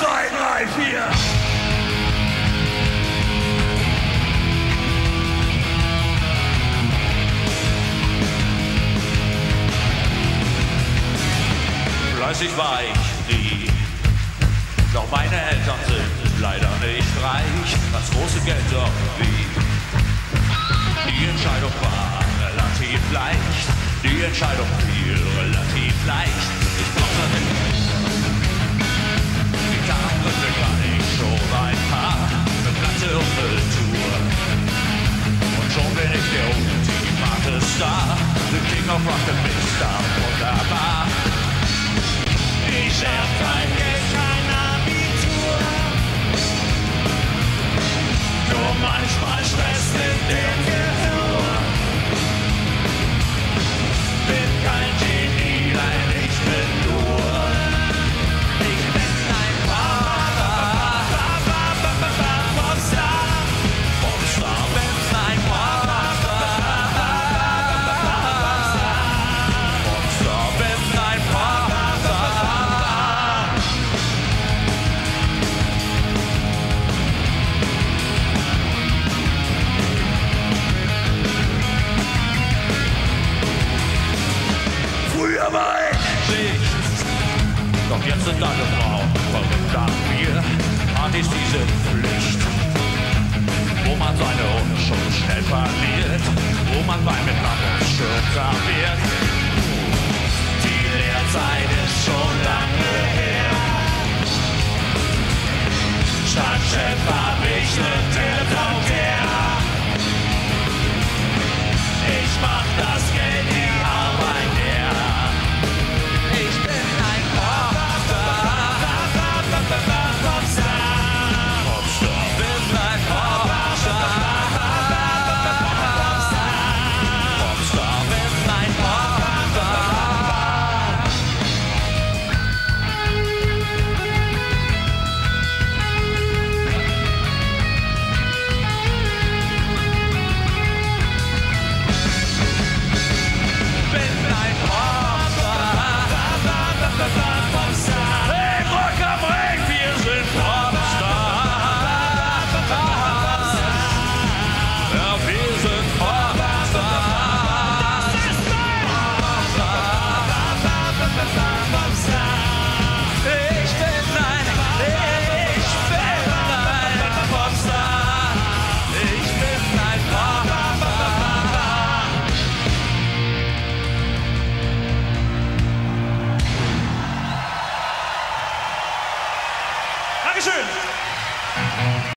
zwei, drei, vier. Fleißig war ich nie. Doch meine Eltern sind leider nicht reich. Das große Geld doch wie. Die Entscheidung war relativ leicht. Die Entscheidung fiel relativ leicht. Ich brauchte off like a big star. Ich nichts. Doch jetzt sind alle Frauen verrückt nach mir. Partys, die sind Pflicht. Wo man seine Unschuld schnell verliert. Wo man Wein mit Schirm serviert. Die Lehrzeit ist